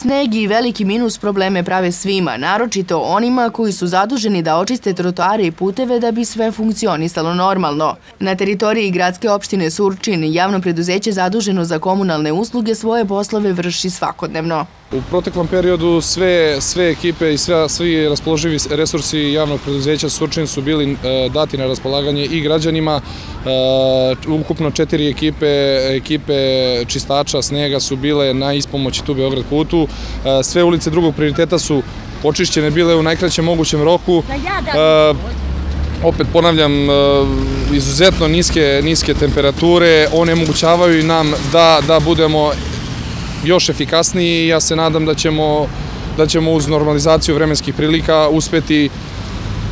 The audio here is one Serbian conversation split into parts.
Sneg i veliki minus probleme prave svima, naročito onima koji su zaduženi da očiste trotoare i puteve da bi sve funkcionisalo normalno. Na teritoriji gradske opštine Surčin javno preduzeće zaduženo za komunalne usluge svoje poslove vrši svakodnevno. U proteklom periodu sve, sve ekipe i sve, svi raspoloživi resursi javnog preduzeća Surčin su bili e, dati na raspolaganje i građanima. E, ukupno četiri ekipe, ekipe čistača snega su bile na ispomoći tu Beograd putu. E, sve ulice drugog prioriteta su očišćene bile u najkraćem mogućem roku. E, opet ponavljam, e, izuzetno niske, niske temperature onemogućavaju nam da, da budemo još efikasniji i ja se nadam da ćemo, da ćemo uz normalizaciju vremenskih prilika uspeti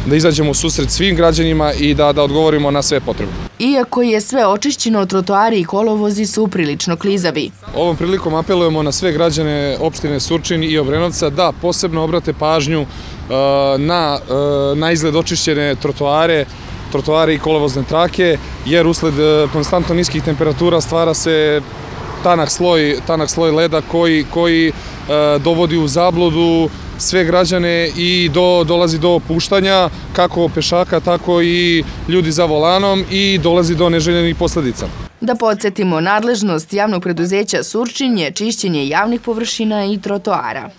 da izađemo u susret svim građanima i da, da odgovorimo na sve potrebe. Iako je sve očišćeno, trotoari i kolovozi su prilično klizavi. Ovom prilikom apelujemo na sve građane opštine Surčin i Obrenovca da posebno obrate pažnju uh, na, uh, na izgled očišćene trotoare, trotoare i kolovozne trake, jer usled uh, konstantno niskih temperatura stvara se tanak sloj, tanak sloj leda koji, koji dovodi u zabludu sve građane i do, dolazi do opuštanja kako pešaka, tako i ljudi za volanom i dolazi do neželjenih posledica. Da podsjetimo, nadležnost javnog preduzeća Surčin je čišćenje javnih površina i trotoara.